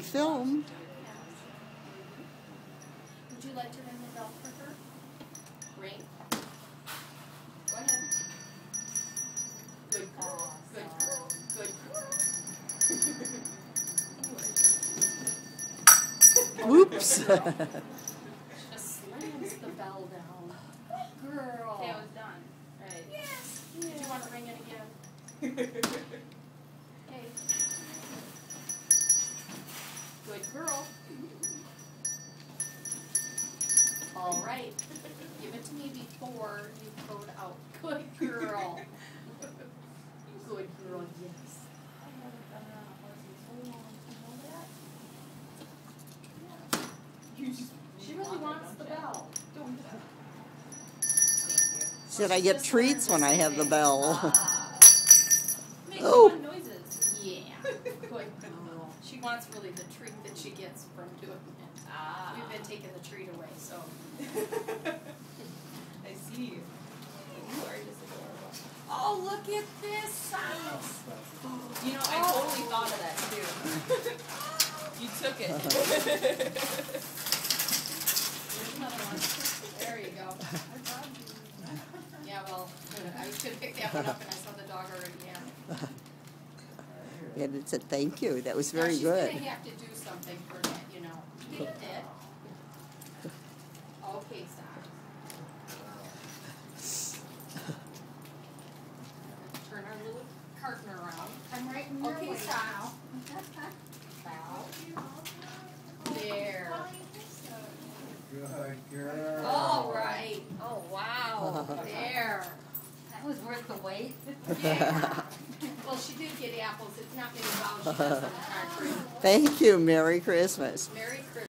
filmed. Would you like to ring the bell for her? Ring. Go ahead. Good girl. Good girl. Good girl. Whoops. Just slams the bell down. Girl. Okay, it was done. Right. Yes. Do you want to ring it again? Good girl. All right. Give it to me before you code out. Good girl. Good girl, yes. I haven't done it on a horse in so long. You know that? She really wants the bell. Don't. I get treats when I have the bell. Ah. Oh. Fun noises. Yeah. Good girl. She wants really the treat that she gets from doing it. Ah. We've been taking the treat away, so. I see. You You are just adorable. Oh, look at this size. You know, I totally thought of that too. you took it. There's another one. There you go. Yeah, well, I could pick that one up and I saw the dog already had it. And it said thank you. That was very she's good. gonna have to do something for that, you know. You did. Okay, stop. Turn our little carton around. I'm right in your Okay, way stop. Bow. There. Good girl. All right. Oh, wow. There. That was worth the wait. Yeah. Well, she did get apples. It's not many bows she does on the concrete. Thank you. Merry Christmas. Merry Christmas.